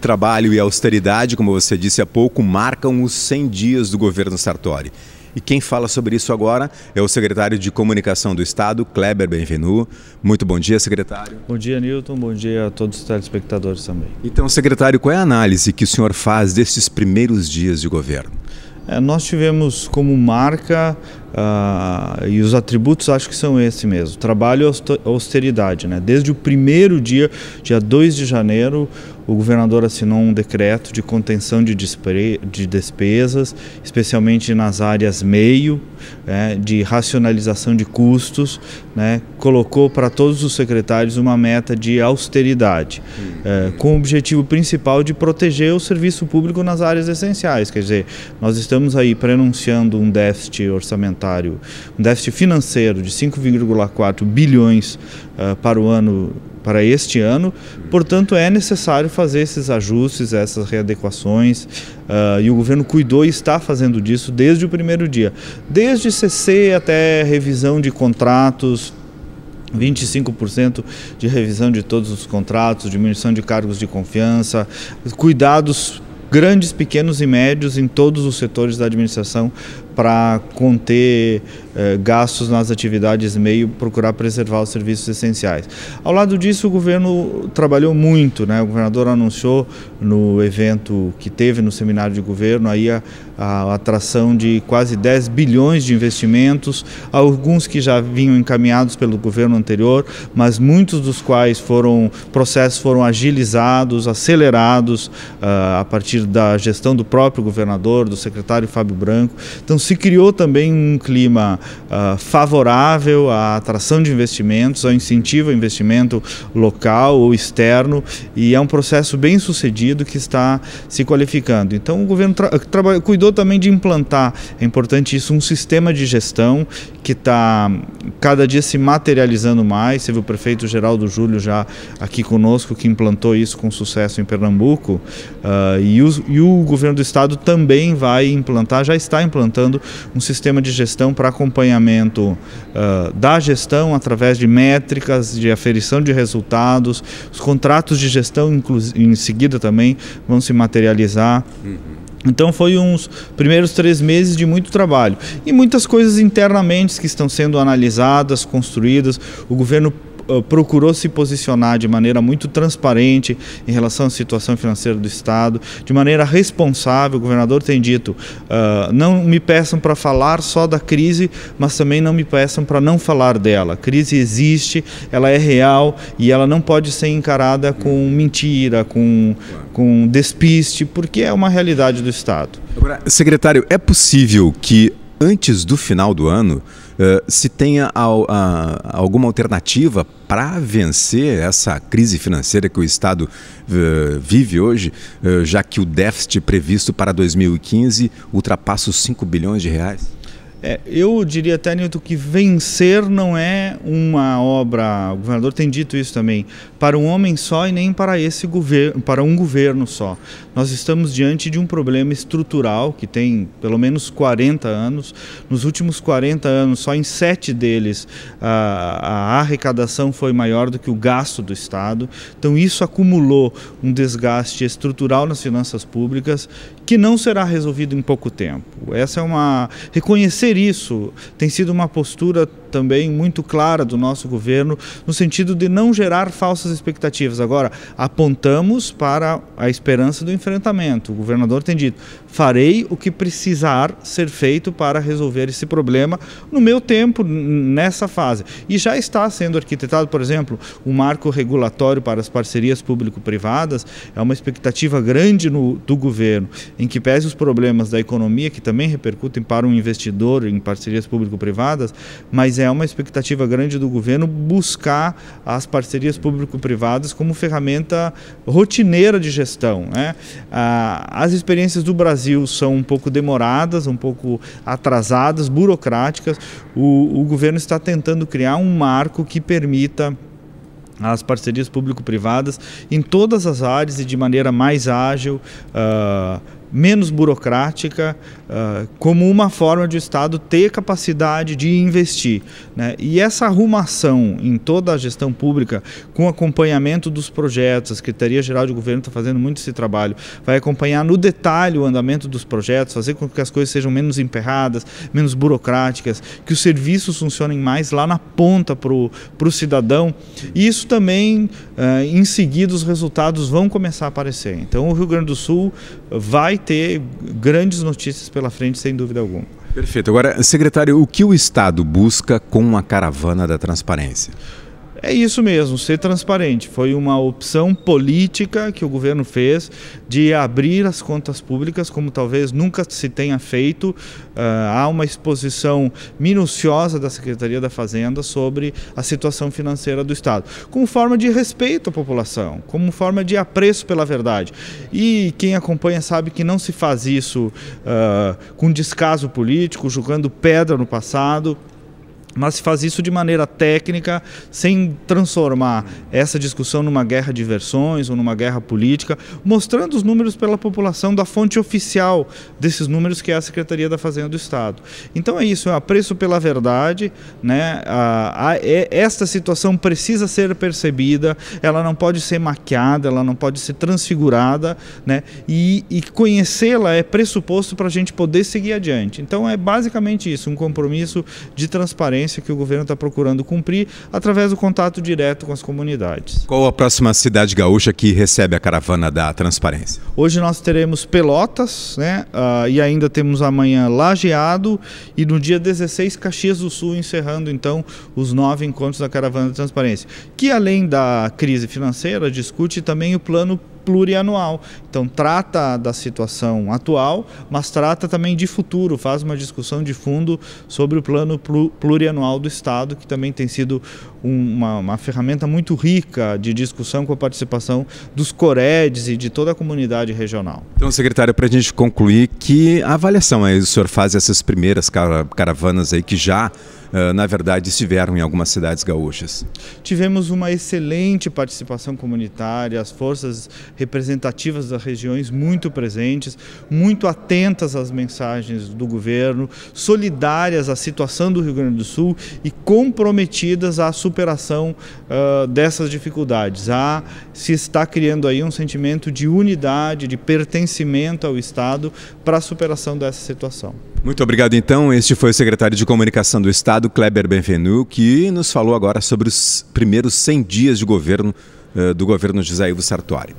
trabalho e austeridade, como você disse há pouco, marcam os 100 dias do governo Sartori. E quem fala sobre isso agora é o secretário de Comunicação do Estado, Kleber Benvenu. Muito bom dia, secretário. Bom dia, Nilton. Bom dia a todos os telespectadores também. Então, secretário, qual é a análise que o senhor faz desses primeiros dias de governo? É, nós tivemos como marca Uh, e os atributos acho que são esse mesmo, trabalho e austeridade. Né? Desde o primeiro dia, dia 2 de janeiro, o governador assinou um decreto de contenção de, de despesas, especialmente nas áreas meio, né, de racionalização de custos, né, colocou para todos os secretários uma meta de austeridade, é, com o objetivo principal de proteger o serviço público nas áreas essenciais. Quer dizer, nós estamos aí prenunciando um déficit orçamentário um déficit financeiro de 5,4 bilhões uh, para o ano para este ano, portanto é necessário fazer esses ajustes, essas readequações uh, e o governo cuidou e está fazendo disso desde o primeiro dia, desde CC até revisão de contratos, 25% de revisão de todos os contratos, diminuição de cargos de confiança, cuidados grandes, pequenos e médios em todos os setores da administração para conter eh, gastos nas atividades meio, procurar preservar os serviços essenciais. Ao lado disso, o governo trabalhou muito, né? O governador anunciou no evento que teve no seminário de governo aí a, a atração de quase 10 bilhões de investimentos, alguns que já vinham encaminhados pelo governo anterior, mas muitos dos quais foram processos foram agilizados, acelerados uh, a partir da gestão do próprio governador, do secretário Fábio Branco. Então se criou também um clima uh, favorável à atração de investimentos, ao incentivo ao investimento local ou externo, e é um processo bem sucedido que está se qualificando. Então o governo cuidou também de implantar, é importante isso, um sistema de gestão que está cada dia se materializando mais. Teve o prefeito Geraldo Júlio já aqui conosco que implantou isso com sucesso em Pernambuco, uh, e, o, e o governo do estado também vai implantar, já está implantando um sistema de gestão para acompanhamento uh, da gestão através de métricas, de aferição de resultados. Os contratos de gestão, em seguida, também vão se materializar. Uhum. Então foi uns primeiros três meses de muito trabalho e muitas coisas internamente que estão sendo analisadas, construídas. O governo procurou se posicionar de maneira muito transparente em relação à situação financeira do Estado, de maneira responsável. O governador tem dito: uh, não me peçam para falar só da crise, mas também não me peçam para não falar dela. A crise existe, ela é real e ela não pode ser encarada com mentira, com, com despiste, porque é uma realidade do Estado. Agora, secretário, é possível que antes do final do ano uh, se tenha alguma alternativa para vencer essa crise financeira que o Estado uh, vive hoje, uh, já que o déficit previsto para 2015 ultrapassa os 5 bilhões de reais? É, eu diria até, Nilton, que vencer não é uma obra, o governador tem dito isso também, para um homem só e nem para esse governo, para um governo só. Nós estamos diante de um problema estrutural que tem pelo menos 40 anos. Nos últimos 40 anos, só em sete deles, a, a arrecadação foi maior do que o gasto do Estado. Então, isso acumulou um desgaste estrutural nas finanças públicas que não será resolvido em pouco tempo. Essa é uma reconhecer isso tem sido uma postura também muito clara do nosso governo no sentido de não gerar falsas expectativas. Agora, apontamos para a esperança do enfrentamento. O governador tem dito: farei o que precisar ser feito para resolver esse problema no meu tempo, nessa fase. E já está sendo arquitetado, por exemplo, o um marco regulatório para as parcerias público-privadas. É uma expectativa grande no, do governo, em que pese os problemas da economia, que também repercutem para um investidor em parcerias público-privadas, mas é uma expectativa grande do governo buscar as parcerias público-privadas como ferramenta rotineira de gestão. Né? Ah, as experiências do Brasil são um pouco demoradas, um pouco atrasadas, burocráticas. O, o governo está tentando criar um marco que permita as parcerias público-privadas em todas as áreas e de maneira mais ágil, uh, menos burocrática, uh, como uma forma de o Estado ter capacidade de investir. Né? E essa arrumação em toda a gestão pública, com acompanhamento dos projetos, a Secretaria Geral de Governo está fazendo muito esse trabalho, vai acompanhar no detalhe o andamento dos projetos, fazer com que as coisas sejam menos emperradas, menos burocráticas, que os serviços funcionem mais lá na ponta para o cidadão. E isso também, uh, em seguida, os resultados vão começar a aparecer. Então, o Rio Grande do Sul vai ter grandes notícias pela frente, sem dúvida alguma. Perfeito. Agora, secretário, o que o Estado busca com a caravana da transparência? É isso mesmo, ser transparente. Foi uma opção política que o governo fez de abrir as contas públicas, como talvez nunca se tenha feito. Uh, há uma exposição minuciosa da Secretaria da Fazenda sobre a situação financeira do Estado, como forma de respeito à população, como forma de apreço pela verdade. E quem acompanha sabe que não se faz isso uh, com descaso político, jogando pedra no passado mas se faz isso de maneira técnica, sem transformar essa discussão numa guerra de versões ou numa guerra política, mostrando os números pela população da fonte oficial desses números, que é a Secretaria da Fazenda do Estado. Então é isso, é apreço pela verdade, né? A, a, é, esta situação precisa ser percebida, ela não pode ser maquiada, ela não pode ser transfigurada, né? E, e conhecê-la é pressuposto para a gente poder seguir adiante. Então é basicamente isso, um compromisso de transparência transparência que o governo está procurando cumprir através do contato direto com as comunidades. Qual a próxima cidade gaúcha que recebe a caravana da transparência? Hoje nós teremos Pelotas, né? Uh, e ainda temos amanhã Lajeado e no dia 16 Caxias do Sul, encerrando então os nove encontros da caravana da transparência, que além da crise financeira discute também o plano plurianual. Então trata da situação atual, mas trata também de futuro, faz uma discussão de fundo sobre o plano plurianual do Estado, que também tem sido uma, uma ferramenta muito rica de discussão com a participação dos Coredes e de toda a comunidade regional. Então, secretário, para a gente concluir, que avaliação aí o senhor faz essas primeiras caravanas aí que já Uh, na verdade, estiveram em algumas cidades gaúchas? Tivemos uma excelente participação comunitária, as forças representativas das regiões muito presentes, muito atentas às mensagens do governo, solidárias à situação do Rio Grande do Sul e comprometidas à superação uh, dessas dificuldades. Há, se está criando aí um sentimento de unidade, de pertencimento ao Estado para a superação dessa situação. Muito obrigado, então. Este foi o secretário de Comunicação do Estado, Kleber Benvenu, que nos falou agora sobre os primeiros 100 dias de governo uh, do governo José Ivo Sartori.